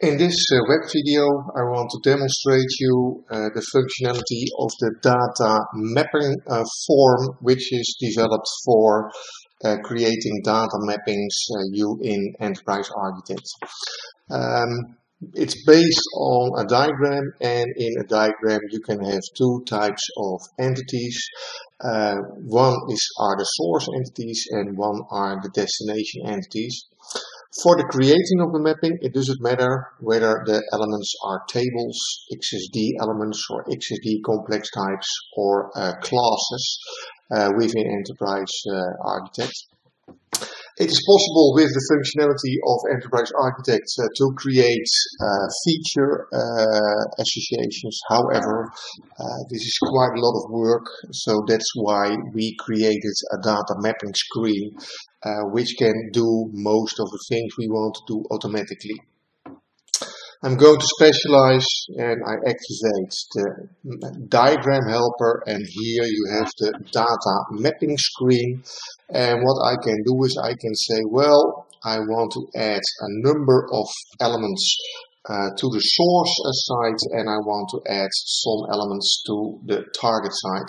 In this uh, web video I want to demonstrate you uh, the functionality of the data mapping uh, form which is developed for uh, creating data mappings uh, in Enterprise Architect. Um, it's based on a diagram and in a diagram you can have two types of entities. Uh, one is are the source entities and one are the destination entities. For the creating of the mapping, it doesn't matter whether the elements are tables, XSD elements or XSD complex types or uh, classes uh, within Enterprise uh, Architect. It is possible with the functionality of Enterprise Architect uh, to create uh, feature uh, associations. However, uh, this is quite a lot of work, so that's why we created a data mapping screen uh, which can do most of the things we want to do automatically. I'm going to specialize and I activate the diagram helper and here you have the data mapping screen and what I can do is I can say well I want to add a number of elements uh, to the source side and I want to add some elements to the target side.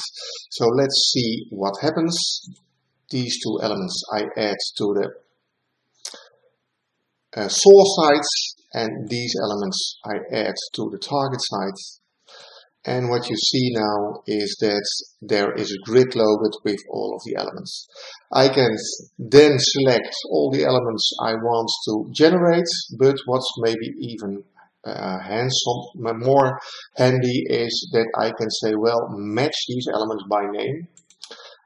So let's see what happens. These two elements I add to the uh, source side and these elements I add to the target site and what you see now is that there is a grid loaded with all of the elements. I can then select all the elements I want to generate, but what's maybe even uh, handsome, more handy is that I can say, well, match these elements by name.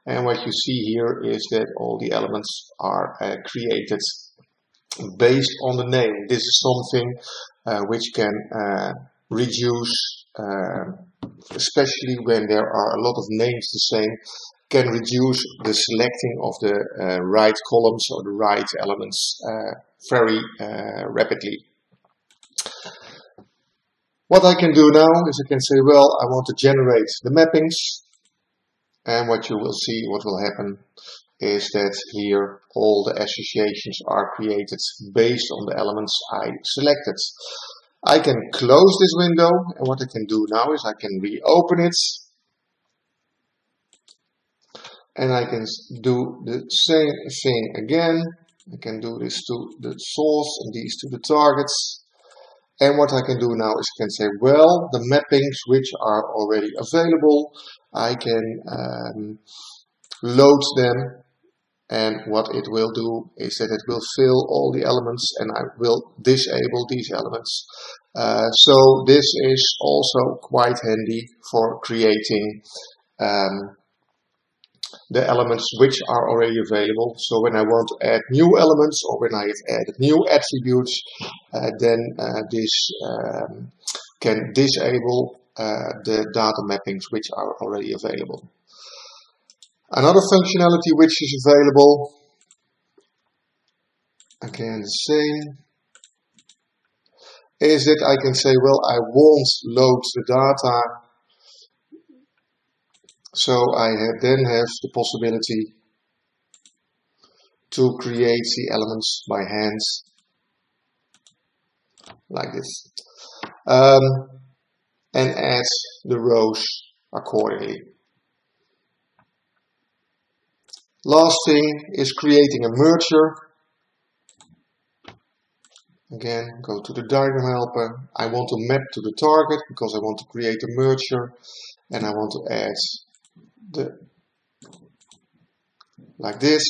And what you see here is that all the elements are uh, created based on the name. This is something uh, which can uh, reduce, uh, especially when there are a lot of names the same, can reduce the selecting of the uh, right columns or the right elements uh, very uh, rapidly. What I can do now is I can say, well, I want to generate the mappings. And what you will see, what will happen is that here all the associations are created based on the elements I selected. I can close this window and what I can do now is I can reopen it and I can do the same thing again. I can do this to the source and these to the targets. And what I can do now is I can say, well, the mappings which are already available, I can um, load them and what it will do is that it will fill all the elements and I will disable these elements. Uh, so this is also quite handy for creating um, the elements which are already available. So when I want to add new elements or when I have added new attributes, uh, then uh, this um, can disable uh, the data mappings which are already available. Another functionality which is available, again the same, is that I can say, well, I won't load the data. So I then have the possibility to create the elements by hand, like this, um, and add the rows accordingly. Last thing is creating a merger. Again, go to the diagram helper. I want to map to the target because I want to create a merger and I want to add the like this.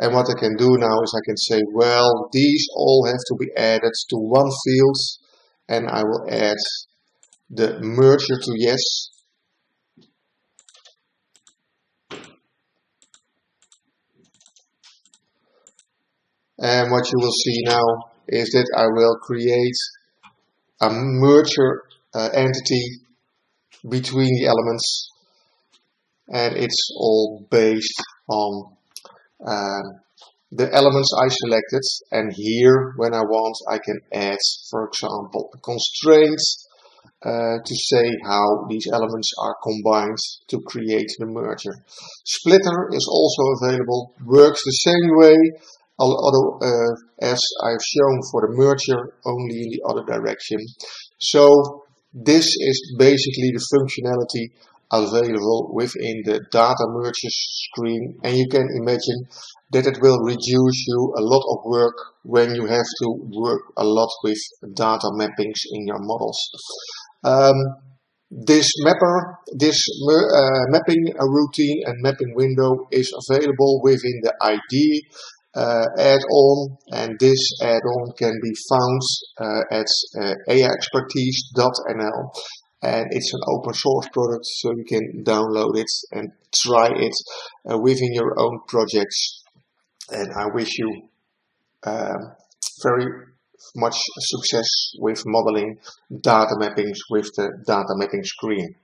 And what I can do now is I can say, well, these all have to be added to one field and I will add the merger to yes and what you will see now is that I will create a merger uh, entity between the elements. And it's all based on uh, the elements I selected. And here when I want I can add for example a constraint uh, to say how these elements are combined to create the merger. Splitter is also available, works the same way although uh, as I've shown for the merger only in the other direction. So this is basically the functionality available within the data merger screen and you can imagine that it will reduce you a lot of work when you have to work a lot with data mappings in your models. Um, this mapper, this uh, mapping routine and mapping window is available within the ID uh, add-on and this add-on can be found uh, at uh, eaxpertise.nl and it's an open source product so you can download it and try it uh, within your own projects and I wish you um, very much success with modeling data mappings with the data mapping screen.